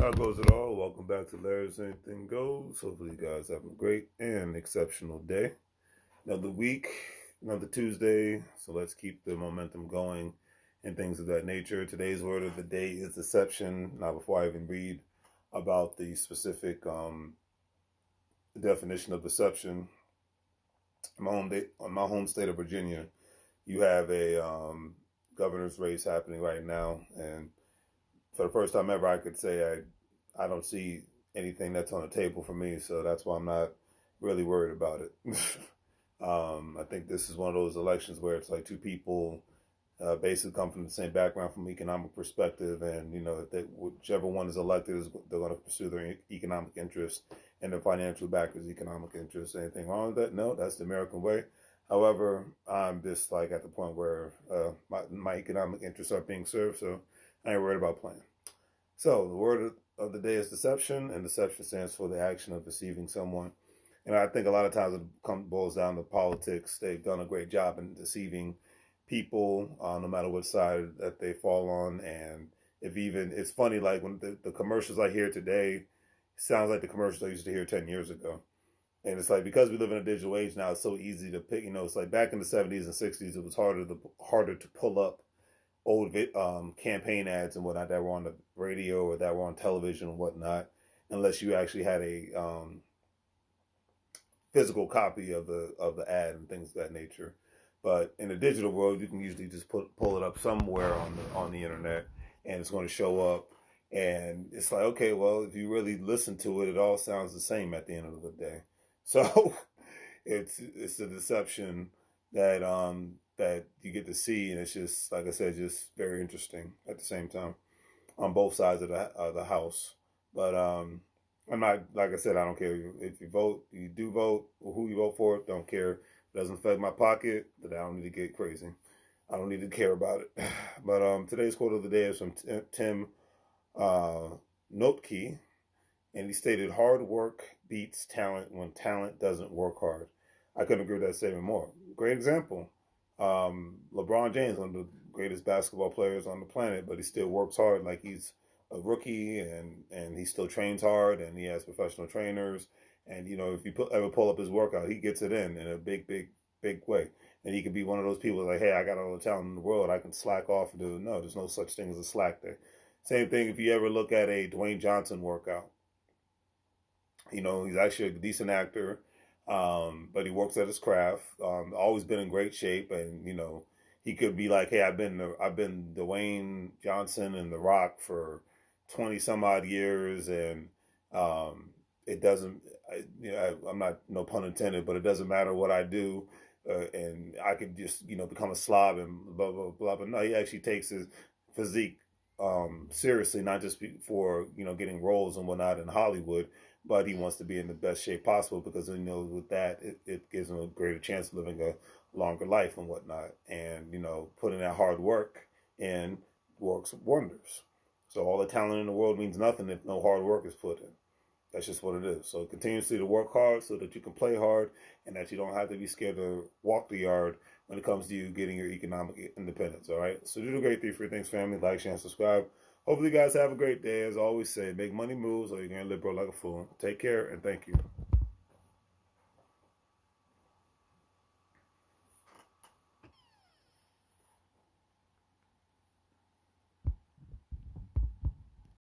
How goes it all? Welcome back to Larry's Anything Goes. Hopefully, you guys have a great and exceptional day. Another week, another Tuesday. So let's keep the momentum going and things of that nature. Today's word of the day is deception. Now, before I even read about the specific um, definition of deception, my home, day, my home state of Virginia, you have a um, governor's race happening right now, and for the first time ever, I could say I I don't see anything that's on the table for me, so that's why I'm not really worried about it. um, I think this is one of those elections where it's like two people uh, basically come from the same background from an economic perspective, and you know, if they, whichever one is elected is they're going to pursue their economic interests and their financial backers' economic interests. Anything wrong with that? No, that's the American way. However, I'm just like at the point where uh, my my economic interests are being served, so I ain't worried about playing. So the word of the day is deception, and deception stands for the action of deceiving someone. And I think a lot of times it comes boils down to politics. They've done a great job in deceiving people, uh, no matter what side that they fall on. And if even it's funny, like when the, the commercials I hear today sounds like the commercials I used to hear ten years ago. And it's like because we live in a digital age now, it's so easy to pick. You know, it's like back in the seventies and sixties, it was harder to harder to pull up old um, campaign ads and whatnot that were on the radio or that were on television and whatnot, unless you actually had a um, physical copy of the of the ad and things of that nature. But in the digital world, you can usually just put, pull it up somewhere on the on the internet, and it's going to show up. And it's like, okay, well, if you really listen to it, it all sounds the same at the end of the day. So it's it's a deception that um that you get to see, and it's just like I said, just very interesting at the same time on both sides of the the house. But um, I'm not like I said, I don't care if you vote, you do vote, who you vote for, don't care. It doesn't affect my pocket, but I don't need to get crazy. I don't need to care about it. But um, today's quote of the day is from Tim uh, Notke, and he stated, "Hard work beats talent when talent doesn't work hard." I couldn't agree with that statement more. Great example. Um, LeBron James, one of the greatest basketball players on the planet, but he still works hard like he's a rookie and, and he still trains hard and he has professional trainers. And, you know, if you put, ever pull up his workout, he gets it in in a big, big, big way. And he could be one of those people like, hey, I got all the talent in the world. I can slack off and do it. No, there's no such thing as a slack day. Same thing if you ever look at a Dwayne Johnson workout. You know, he's actually a decent actor. Um, but he works at his craft. Um, always been in great shape, and you know he could be like, "Hey, I've been the, I've been Dwayne Johnson and The Rock for twenty some odd years, and um, it doesn't. I, you know, I, am not no pun intended, but it doesn't matter what I do, uh, and I could just you know become a slob and blah blah blah. But no, he actually takes his physique um, seriously, not just for you know getting roles and whatnot in Hollywood, but he wants to be in the best shape possible because he knows with that it, it gives him a greater chance of living a longer life and whatnot. And you know, putting that hard work in works wonders. So all the talent in the world means nothing if no hard work is put in. That's just what it is. So continuously to work hard so that you can play hard and that you don't have to be scared to walk the yard when it comes to you getting your economic independence. All right. So do the great three free things, family. Like, share, and subscribe. Hopefully, you guys have a great day. As always say, make money moves or you're going to live broke like a fool. Take care and thank you.